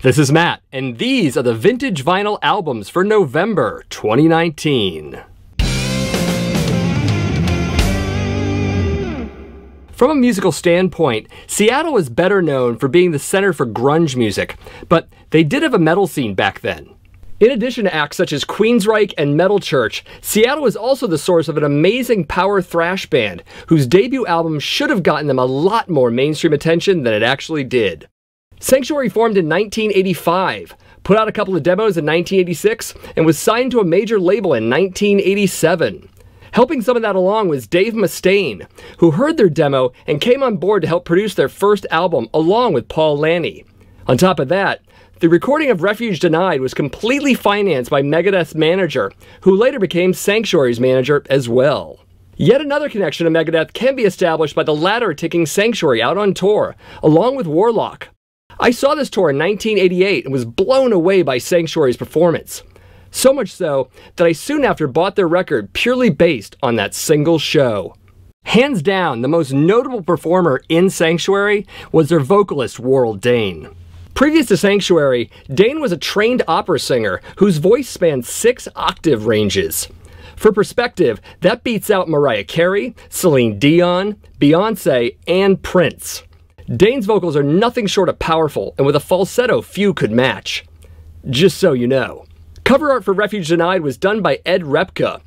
This is Matt, and these are the vintage vinyl albums for November 2019. From a musical standpoint, Seattle is better known for being the center for grunge music, but they did have a metal scene back then. In addition to acts such as Queensryche and Metal Church, Seattle is also the source of an amazing power thrash band whose debut album should have gotten them a lot more mainstream attention than it actually did. Sanctuary formed in 1985, put out a couple of demos in 1986, and was signed to a major label in 1987. Helping some of that along was Dave Mustaine, who heard their demo and came on board to help produce their first album along with Paul Lani. On top of that, the recording of Refuge Denied was completely financed by Megadeth's manager, who later became Sanctuary's manager as well. Yet another connection to Megadeth can be established by the latter taking Sanctuary out on tour, along with Warlock. I saw this tour in 1988 and was blown away by Sanctuary's performance. So much so that I soon after bought their record purely based on that single show. Hands down, the most notable performer in Sanctuary was their vocalist, Warrel Dane. Previous to Sanctuary, Dane was a trained opera singer whose voice spanned six octave ranges. For perspective, that beats out Mariah Carey, Celine Dion, Beyonce, and Prince. Dane's vocals are nothing short of powerful, and with a falsetto few could match. Just so you know. Cover art for Refuge Denied was done by Ed Repka.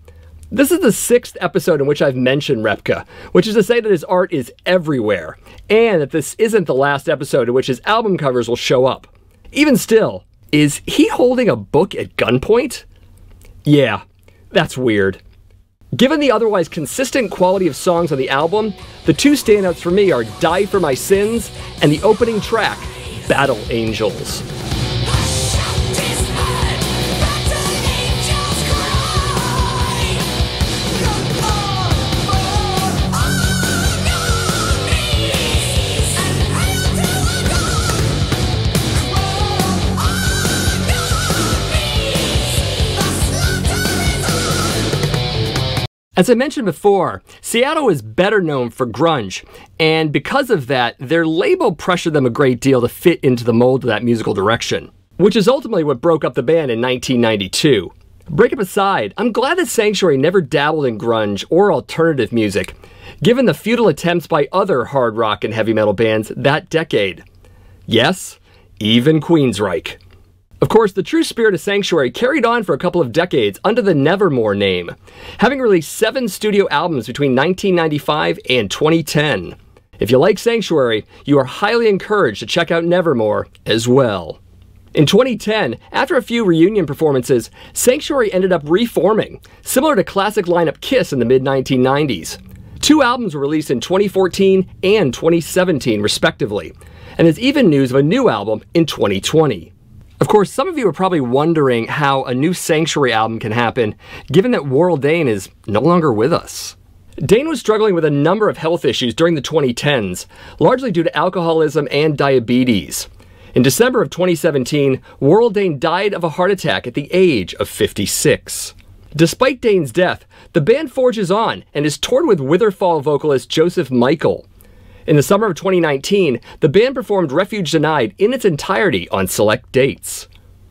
This is the sixth episode in which I've mentioned Repka, which is to say that his art is everywhere, and that this isn't the last episode in which his album covers will show up. Even still, is he holding a book at gunpoint? Yeah, that's weird. Given the otherwise consistent quality of songs on the album, the two standouts for me are Die for My Sins and the opening track, Battle Angels. As I mentioned before, Seattle is better known for grunge, and because of that, their label pressured them a great deal to fit into the mold of that musical direction, which is ultimately what broke up the band in 1992. Breakup aside, I'm glad that Sanctuary never dabbled in grunge or alternative music, given the futile attempts by other hard rock and heavy metal bands that decade. Yes, even Queensryche. Of course, the true spirit of Sanctuary carried on for a couple of decades under the Nevermore name, having released seven studio albums between 1995 and 2010. If you like Sanctuary, you are highly encouraged to check out Nevermore as well. In 2010, after a few reunion performances, Sanctuary ended up reforming, similar to classic lineup Kiss in the mid 1990s. Two albums were released in 2014 and 2017, respectively, and there's even news of a new album in 2020. Of course, some of you are probably wondering how a new Sanctuary album can happen, given that Warrel Dane is no longer with us. Dane was struggling with a number of health issues during the 2010s, largely due to alcoholism and diabetes. In December of 2017, Warrel Dane died of a heart attack at the age of 56. Despite Dane's death, the band forges on and is toured with Witherfall vocalist Joseph Michael. In the summer of 2019, the band performed Refuge Denied in its entirety on select dates.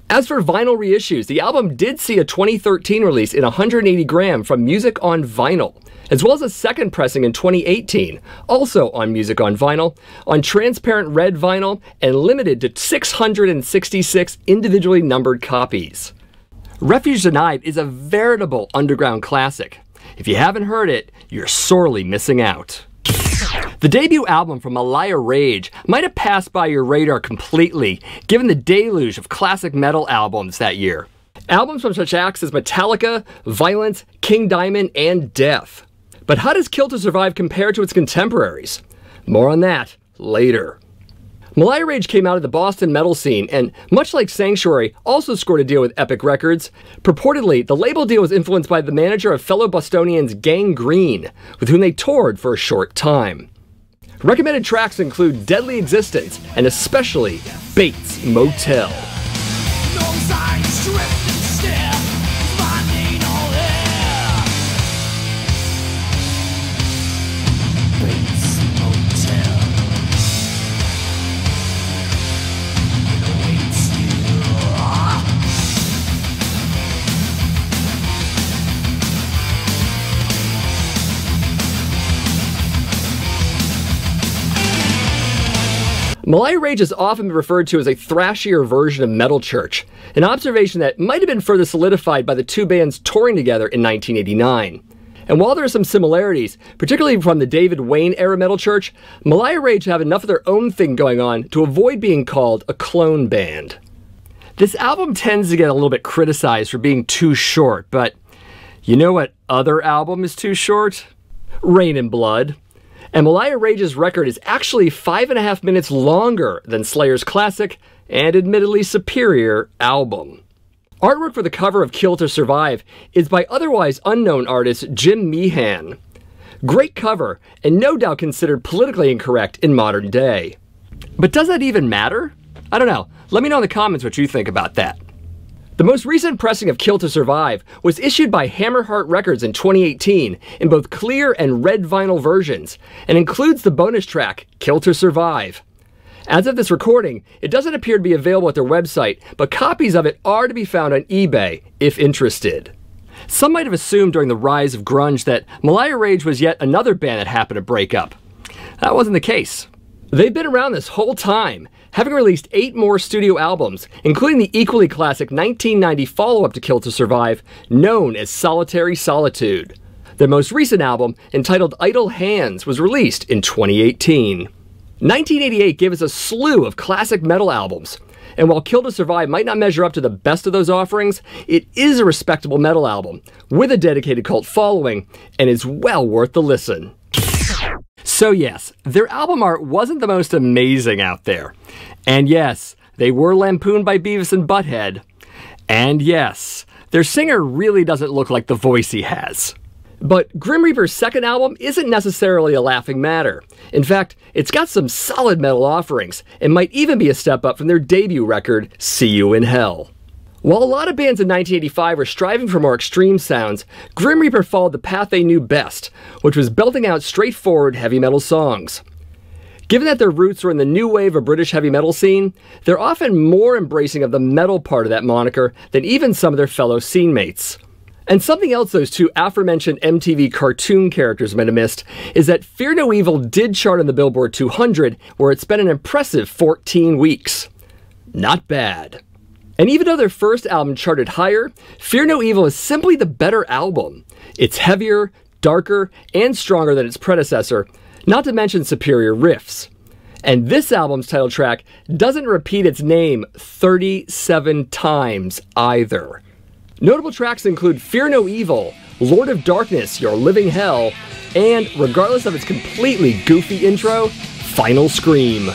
As for vinyl reissues, the album did see a 2013 release in 180 gram from Music on Vinyl, as well as a second pressing in 2018, also on Music on Vinyl, on transparent red vinyl, and limited to 666 individually numbered copies. Refuge Denied is a veritable underground classic. If you haven't heard it, you're sorely missing out. The debut album from Meliah Rage might have passed by your radar completely, given the deluge of classic metal albums that year. Albums from such acts as Metallica, Violence, King Diamond, and Death. But how does Kill to Survive compare to its contemporaries? More on that later. Meliah Rage came out of the Boston metal scene and, much like Sanctuary, also scored a deal with Epic Records. Purportedly, the label deal was influenced by the manager of fellow Bostonians Gang Green, with whom they toured for a short time. Recommended tracks include Deadly Existence and especially Bates Motel. Meliah Rage has often referred to as a thrashier version of Metal Church, an observation that might have been further solidified by the two bands touring together in 1989. And while there are some similarities, particularly from the David Wayne era Metal Church, Meliah Rage have enough of their own thing going on to avoid being called a clone band. This album tends to get a little bit criticized for being too short, but you know what other album is too short? Reign in Blood. And Meliah Rage's record is actually five and a half minutes longer than Slayer's classic and admittedly superior album. Artwork for the cover of Kill to Survive is by otherwise unknown artist Jim Meehan. Great cover, and no doubt considered politically incorrect in modern day. But does that even matter? I don't know. Let me know in the comments what you think about that. The most recent pressing of Kill to Survive was issued by Hammerheart Records in 2018 in both clear and red vinyl versions, and includes the bonus track, Kill to Survive. As of this recording, it doesn't appear to be available at their website, but copies of it are to be found on eBay, if interested. Some might have assumed during the rise of grunge that Meliah Rage was yet another band that happened to break up. That wasn't the case. They've been around this whole time, having released eight more studio albums, including the equally classic 1990 follow-up to Kill to Survive, known as Solitary Solitude. Their most recent album, entitled Idle Hands, was released in 2018. 1988 gave us a slew of classic metal albums, and while Kill to Survive might not measure up to the best of those offerings, it is a respectable metal album, with a dedicated cult following, and is well worth the listen. So yes, their album art wasn't the most amazing out there. And yes, they were lampooned by Beavis and Butthead. And yes, their singer really doesn't look like the voice he has. But Grim Reaper's second album isn't necessarily a laughing matter. In fact, it's got some solid metal offerings, and might even be a step up from their debut record, See You in Hell. While a lot of bands in 1985 were striving for more extreme sounds, Grim Reaper followed the path they knew best, which was belting out straightforward heavy metal songs. Given that their roots were in the new wave of British heavy metal scene, they're often more embracing of the metal part of that moniker than even some of their fellow scene mates. And something else those two aforementioned MTV cartoon characters might have missed is that Fear No Evil did chart on the Billboard 200, where it spent an impressive 14 weeks. Not bad. And even though their first album charted higher, Fear No Evil is simply the better album. It's heavier, darker, and stronger than its predecessor, not to mention superior riffs. And this album's title track doesn't repeat its name 37 times either. Notable tracks include Fear No Evil, Lord of Darkness, Your Living Hell, and, regardless of its completely goofy intro, Final Scream.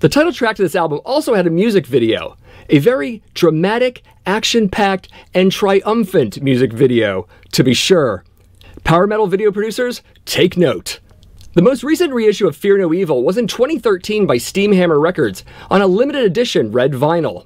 The title track to this album also had a music video, a very dramatic, action-packed, and triumphant music video, to be sure. Power metal video producers, take note. The most recent reissue of Fear No Evil was in 2013 by Steamhammer Records on a limited edition red vinyl.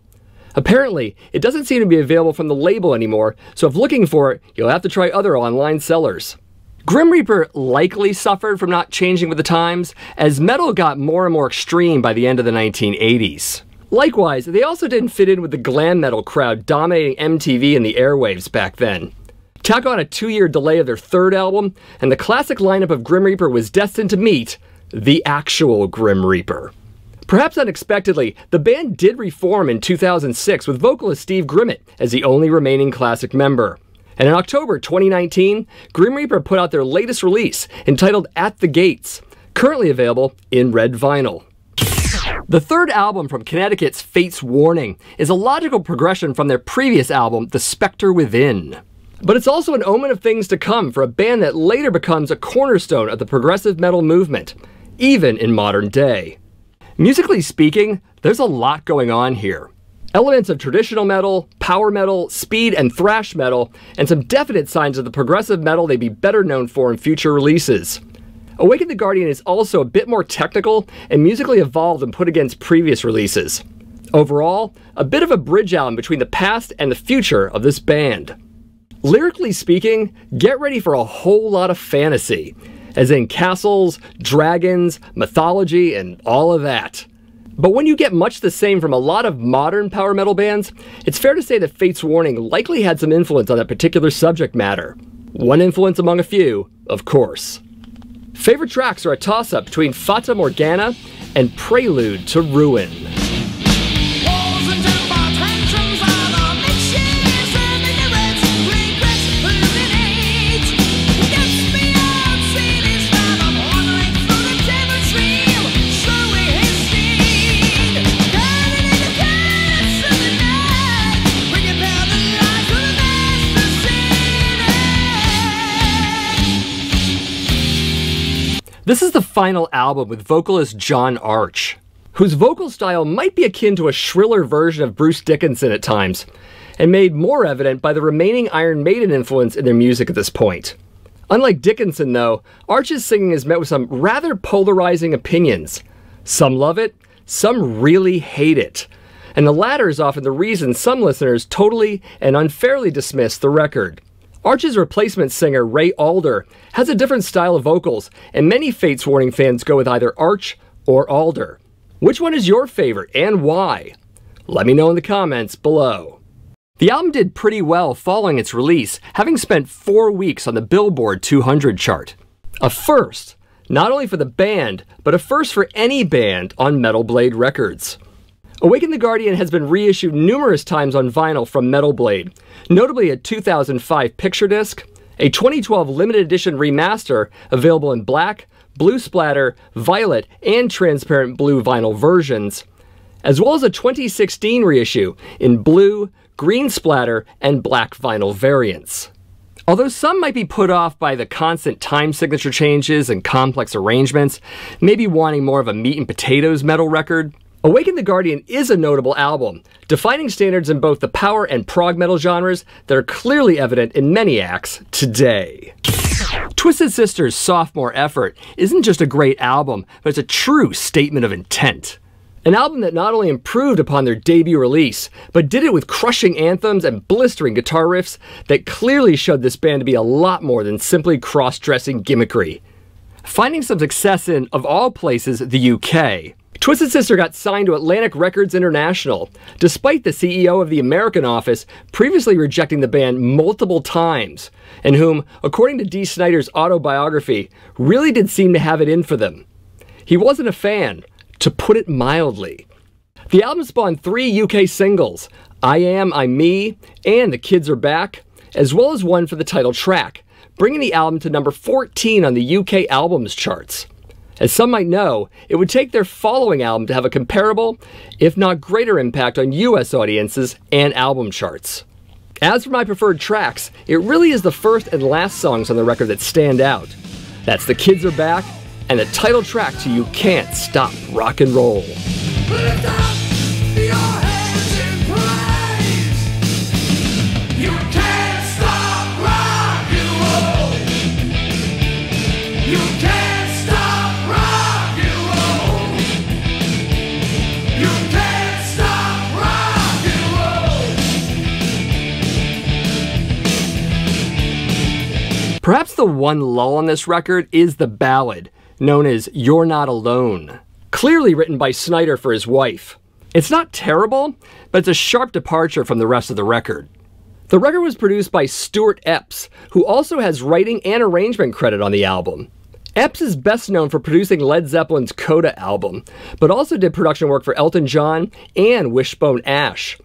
Apparently, it doesn't seem to be available from the label anymore, so if looking for it, you'll have to try other online sellers. Grim Reaper likely suffered from not changing with the times, as metal got more and more extreme by the end of the 1980s. Likewise, they also didn't fit in with the glam metal crowd dominating MTV and the airwaves back then. Tack on a two-year delay of their third album, and the classic lineup of Grim Reaper was destined to meet the actual Grim Reaper. Perhaps unexpectedly, the band did reform in 2006 with vocalist Steve Grimmett as the only remaining classic member. And in October 2019, Grim Reaper put out their latest release entitled At the Gates, currently available in red vinyl. The third album from Connecticut's Fates Warning is a logical progression from their previous album, The Spectre Within. But it's also an omen of things to come for a band that later becomes a cornerstone of the progressive metal movement, even in modern day. Musically speaking, there's a lot going on here. Elements of traditional metal, power metal, speed, and thrash metal, and some definite signs of the progressive metal they'd be better known for in future releases. Awaken the Guardian is also a bit more technical and musically evolved than put against previous releases. Overall, a bit of a bridge album between the past and the future of this band. Lyrically speaking, get ready for a whole lot of fantasy. as in castles, dragons, mythology, and all of that. But when you get much the same from a lot of modern power metal bands, it's fair to say that Fates Warning likely had some influence on that particular subject matter. One influence among a few, of course. Favorite tracks are a toss up between Fata Morgana and Prelude to Ruin. This is the final album with vocalist John Arch, whose vocal style might be akin to a shriller version of Bruce Dickinson at times, and made more evident by the remaining Iron Maiden influence in their music at this point. Unlike Dickinson, though, Arch's singing is met with some rather polarizing opinions. Some love it, some really hate it. And the latter is often the reason some listeners totally and unfairly dismiss the record. Arch's replacement singer, Ray Alder, has a different style of vocals, and many Fates Warning fans go with either Arch or Alder. Which one is your favorite and why? Let me know in the comments below. The album did pretty well following its release, having spent four weeks on the Billboard 200 chart. A first, not only for the band, but a first for any band on Metal Blade Records. Awaken the Guardian has been reissued numerous times on vinyl from Metal Blade, notably a 2005 picture disc, a 2012 limited edition remaster available in black, blue splatter, violet, and transparent blue vinyl versions, as well as a 2016 reissue in blue, green splatter, and black vinyl variants. Although some might be put off by the constant time signature changes and complex arrangements, maybe wanting more of a meat and potatoes metal record, Awaken the Guardian is a notable album, defining standards in both the power and prog metal genres that are clearly evident in many acts today. Twisted Sister's sophomore effort isn't just a great album, but it's a true statement of intent. An album that not only improved upon their debut release, but did it with crushing anthems and blistering guitar riffs that clearly showed this band to be a lot more than simply cross dressing gimmickry. Finding some success in, of all places, the UK, Twisted Sister got signed to Atlantic Records International, despite the CEO of the American office previously rejecting the band multiple times, and whom, according to Dee Snider's autobiography, really did seem to have it in for them. He wasn't a fan, to put it mildly. The album spawned three UK singles, I Am, I'm Me, and The Kids Are Back, as well as one for the title track, bringing the album to number 14 on the UK albums charts. As some might know, it would take their following album to have a comparable, if not greater impact on US audiences and album charts. As for my preferred tracks, it really is the first and last songs on the record that stand out. That's The Kids Are Back and the title track to You Can't Stop Rock and Roll. Perhaps the one lull on this record is the ballad, known as You're Not Alone, clearly written by Snider for his wife. It's not terrible, but it's a sharp departure from the rest of the record. The record was produced by Stuart Epps, who also has writing and arrangement credit on the album. Epps is best known for producing Led Zeppelin's Coda album, but also did production work for Elton John and Wishbone Ash.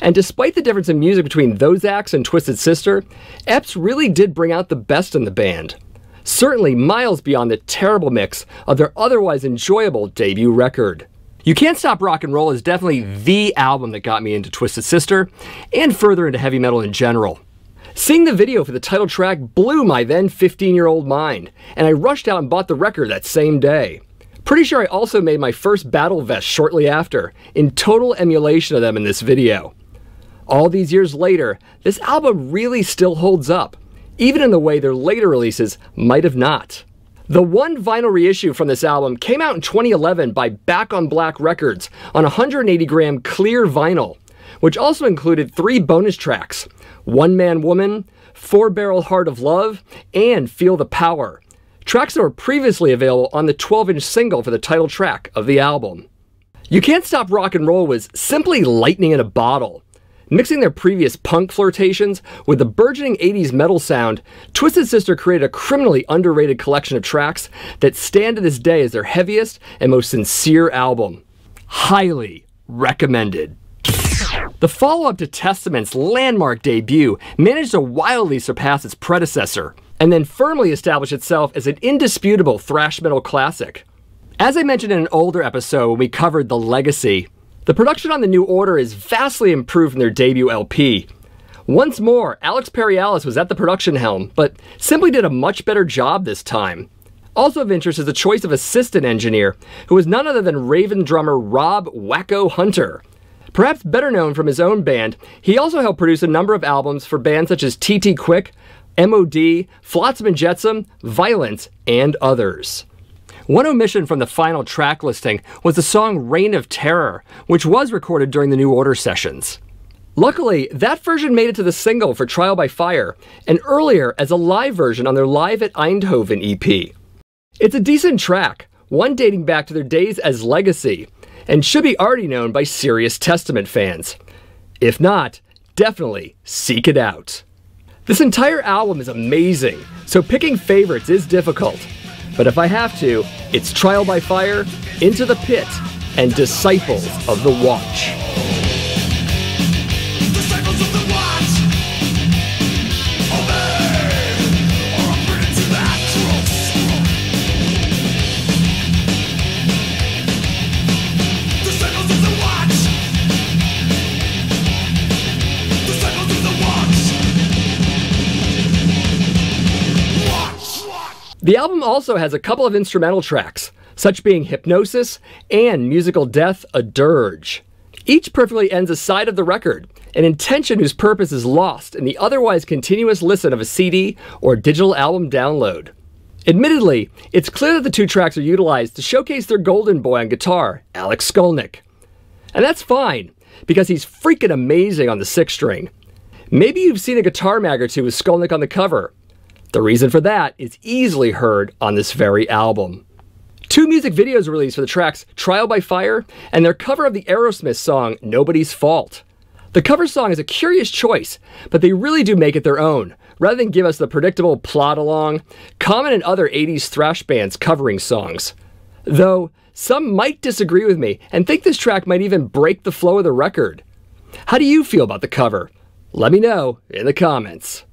And despite the difference in music between those acts and Twisted Sister, Epps really did bring out the best in the band. Certainly miles beyond the terrible mix of their otherwise enjoyable debut record. You Can't Stop Rock and Roll is definitely the album that got me into Twisted Sister and further into heavy metal in general. Seeing the video for the title track blew my then 15 year old mind, and I rushed out and bought the record that same day. Pretty sure I also made my first battle vest shortly after, in total emulation of them in this video. All these years later, this album really still holds up, even in the way their later releases might have not. The one vinyl reissue from this album came out in 2011 by Back on Black Records on 180 gram clear vinyl, which also included three bonus tracks One Man Woman, Four Barrel Heart of Love, and Feel the Power. tracks that were previously available on the 12 inch single for the title track of the album. You Can't Stop Rock and Roll was simply lightning in a bottle. Mixing their previous punk flirtations with the burgeoning 80s metal sound, Twisted Sister created a criminally underrated collection of tracks that stand to this day as their heaviest and most sincere album. Highly recommended. The follow up to Testament's landmark debut managed to wildly surpass its predecessor, and then firmly establish itself as an indisputable thrash metal classic. As I mentioned in an older episode when we covered The Legacy, the production on the New Order is vastly improved from their debut LP. Once more, Alex Perialas was at the production helm, but simply did a much better job this time. Also of interest is the choice of assistant engineer, who was none other than Raven drummer Rob Wacko Hunter. Perhaps better known from his own band, he also helped produce a number of albums for bands such as TT Quick, MOD, Flotsam and Jetsam, Violence, and others. One omission from the final track listing was the song Reign of Terror, which was recorded during the New Order sessions. Luckily, that version made it to the single for Trial by Fire, and earlier as a live version on their Live at Eindhoven EP. It's a decent track, one dating back to their days as Legacy, and should be already known by serious Testament fans. If not, definitely seek it out. This entire album is amazing, so picking favorites is difficult. But if I have to, it's Trial by Fire, Into the Pit, and Disciples of the Watch. The album also has a couple of instrumental tracks, such being Hypnosis and Musical Death, A Dirge. Each perfectly ends a side of the record, an intention whose purpose is lost in the otherwise continuous listen of a CD or digital album download. Admittedly, it's clear that the two tracks are utilized to showcase their golden boy on guitar, Alex Skolnick. And that's fine, because he's freaking amazing on the six string. Maybe you've seen a guitar mag or two with Skolnick on the cover, the reason for that is easily heard on this very album. Two music videos were released for the tracks Trial by Fire and their cover of the Aerosmith song Nobody's Fault. The cover song is a curious choice, but they really do make it their own, rather than give us the predictable plot along, common in other 80s thrash bands covering songs. Though, some might disagree with me and think this track might even break the flow of the record. How do you feel about the cover? Let me know in the comments.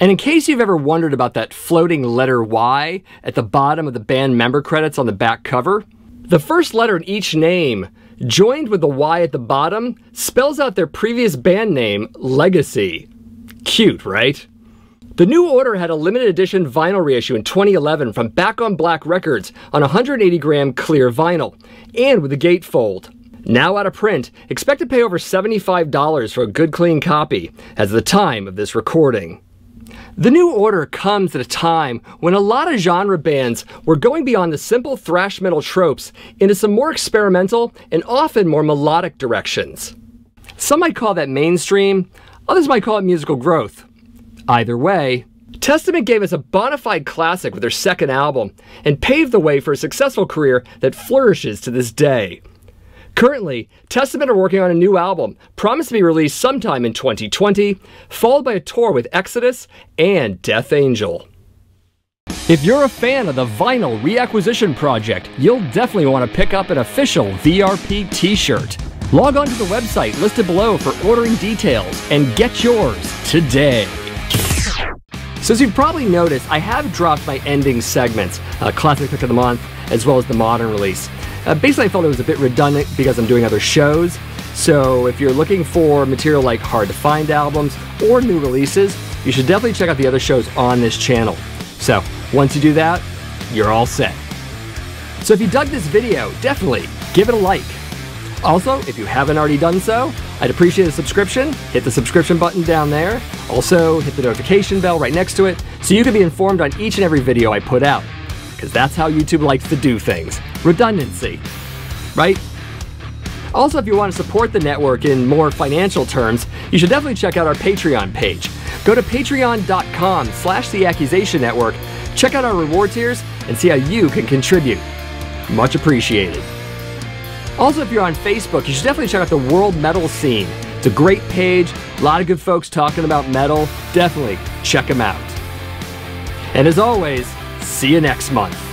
And in case you've ever wondered about that floating letter Y at the bottom of the band member credits on the back cover, the first letter in each name, joined with the Y at the bottom, spells out their previous band name, Legacy. Cute, right? The New Order had a limited edition vinyl reissue in 2011 from Back on Black Records on 180 gram clear vinyl, and with a gatefold. Now out of print, expect to pay over $75 for a good clean copy, as the time of this recording. The New Order comes at a time when a lot of genre bands were going beyond the simple thrash metal tropes into some more experimental and often more melodic directions. Some might call that mainstream, others might call it musical growth. Either way, Testament gave us a bona fide classic with their second album and paved the way for a successful career that flourishes to this day. Currently, Testament are working on a new album, promised to be released sometime in 2020, followed by a tour with Exodus and Death Angel. If you're a fan of the Vinyl Reacquisition Project, you'll definitely want to pick up an official VRP t-shirt. Log on to the website listed below for ordering details and get yours today. So as you've probably noticed, I have dropped my ending segments, uh, Classic Pick of the Month, as well as the Modern release. Uh, basically, I felt it was a bit redundant because I'm doing other shows. So if you're looking for material like hard to find albums or new releases, you should definitely check out the other shows on this channel. So once you do that, you're all set. So if you dug this video, definitely give it a like. Also, if you haven't already done so, I'd appreciate a subscription. Hit the subscription button down there. Also, hit the notification bell right next to it so you can be informed on each and every video I put out because that's how YouTube likes to do things. Redundancy, right? Also, if you want to support the network in more financial terms, you should definitely check out our Patreon page. Go to patreon.com slash the accusation network, Check out our reward tiers and see how you can contribute. Much appreciated. Also, if you're on Facebook, you should definitely check out the World Metal Scene. It's a great page, a lot of good folks talking about metal. Definitely check them out. And as always, see you next month.